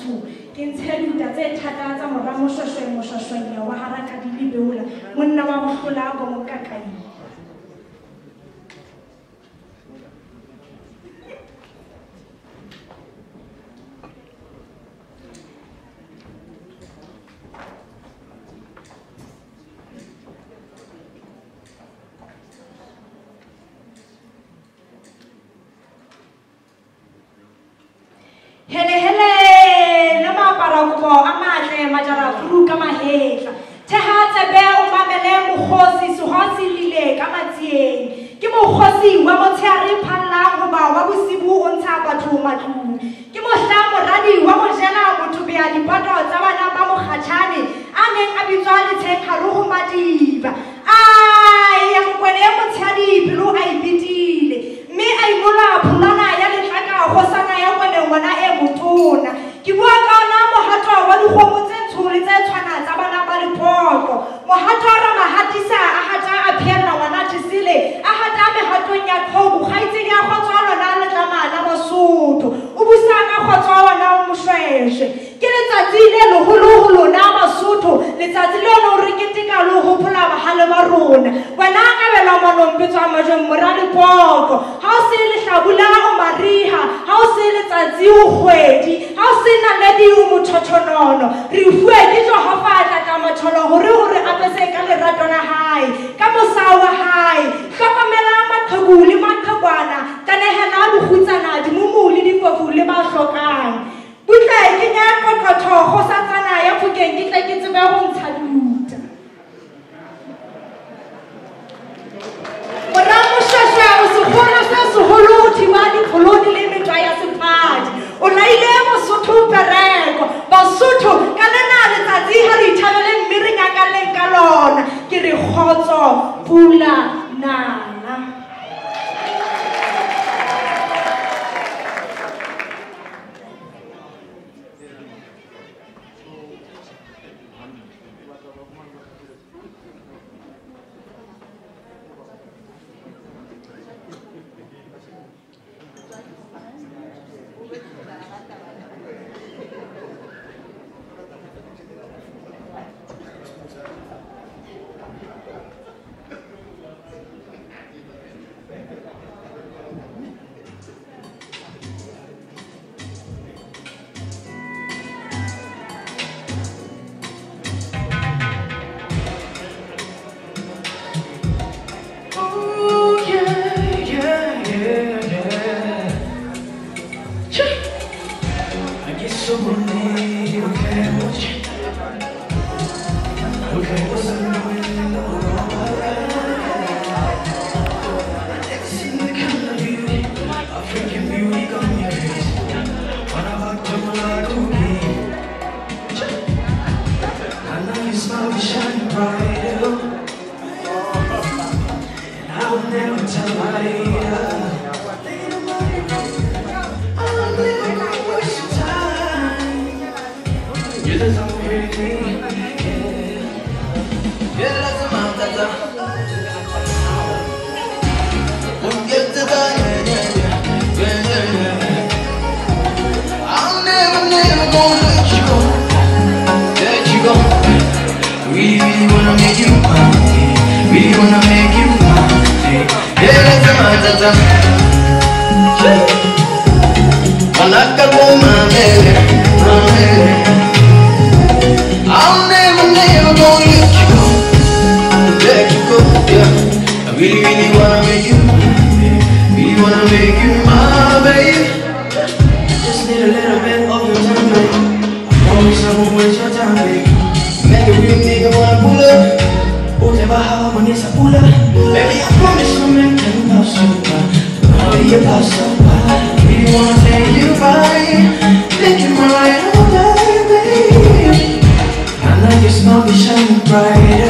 matsho ke ntshe luta tse thata tsa mora moshweshweng moshweshweng ya wa haraka di le monna wa bohlola bo kakaile. Matle majarafuru ka mahetla theha tsebe o mamele mokgosi sehosi lile ka matsieng ke mokgosi wa motshehare wa bosibu o ntsha batho kabelwa manompetswa majong mora lepoko ga o se letlabula o mariga ga o se letsatsi o kgwedi ga o se naledi o mothothonono re fue ke jehova tlaka matholo gore gore apese ka lerato la gae oto Pula, na I We wanna make you mine. Yeah, that's a man, really, really wanna make you mine. Really wanna make you my baby. Just need a little bit of your time, baby. I promise I won't waste your time, baby. Make a real nigga wanna pull up. Whatever how when it's a pull up. Baby, I promise I'll make you pass so by. I'll be a pass so by. Really wanna take you by. Make you all day, baby. I know your smile be shining brighter.